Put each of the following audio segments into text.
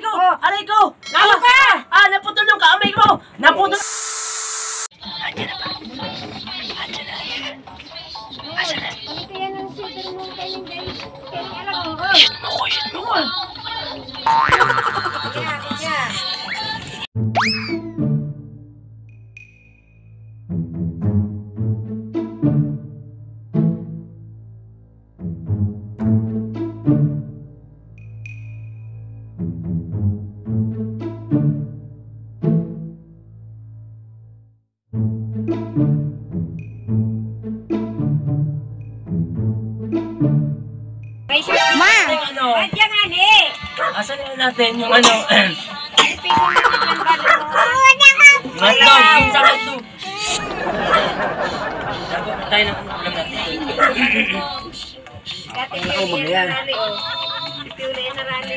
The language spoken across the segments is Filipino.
aray ko! Ano ka? Ah, naputol yung kamay ko! Naputol! Ano kaya ng silver mo kayo guys? Kaya ng alam mo. Shoot mo ko, shoot mo ko. Kaya, kaya. Yung ano, Ba't yan nga ni? asan na natin yung ano, yung sa hotdog. Gagawa tayo ng ano, ulam natin. Dati pipili yan na rally. oh. Pipili yan na rally.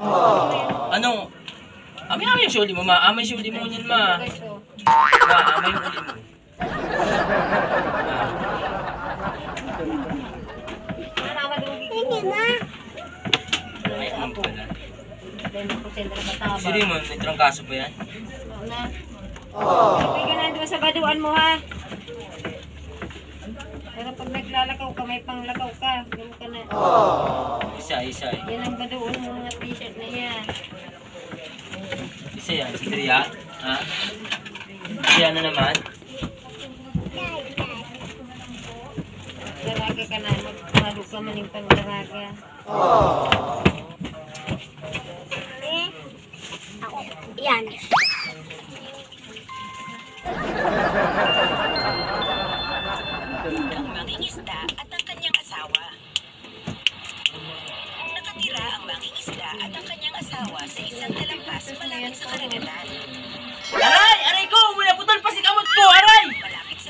Ano? Ami ami yung suli mo, ma. Ami yung suli mo yun, ma. Oh. Ma, ami yung suli mo. Dahil mo may trangkaso pa yan? Oo na. Kapag ka na sa baduan mo ha. Pero pag naglalakaw ka, may panglakaw ka. Ganun ka na. Isa, isa. eh. Yan ang baduan mo mga t-shirt na yan. Isa yan, si Tria. Ha? Tria na naman. Daraga ka na. Magmalo ka man yung pangdaraga. Eh, ako. Yan. At ang kanyang asawa. Nakatira ang mangingisda at ang kanyang asawa sa isang talampas malapit sa karagatan. Aray! Aray ko! Mula putol pa si kamot ko! Aray!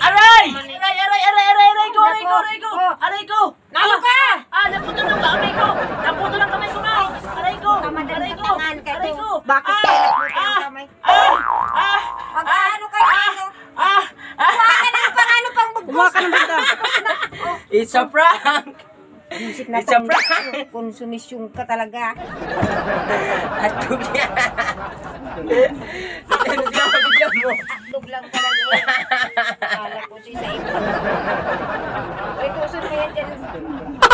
Aray! Aray! Aray! Aray! Aray! Aray ko! Aray ko! Aray ko! Aray ko! Ano ka? Ah! Naputol ang kamay ko! Naputol ang kamay ko nga! Aray ko! Aray ko! Aray ko! Bakit Ah! Ah! kamay? Ah! Ah! Na ano? Ah! Ah! Pang ano pang bugos? It's a prank! Music na It's a prank! konsumisyon ka talaga. At! Ano ka mabigyan mo? Atlog lang talaga. Kala ko si sa iba. Uy, kusod mo yan dyan.